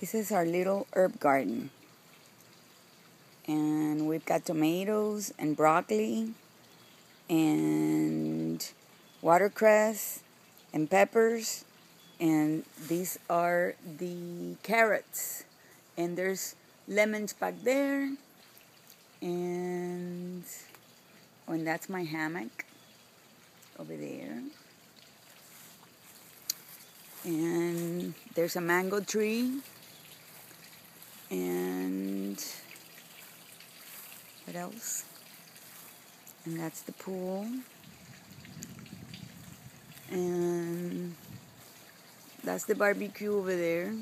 This is our little herb garden. And we've got tomatoes and broccoli and watercress and peppers. And these are the carrots. And there's lemons back there. And, oh, and that's my hammock over there. And there's a mango tree and what else? And that's the pool. And that's the barbecue over there.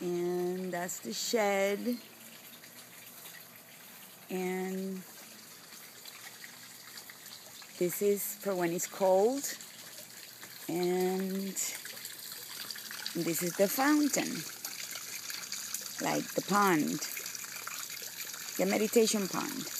And that's the shed. And this is for when it's cold. And this is the fountain, like the pond, the meditation pond.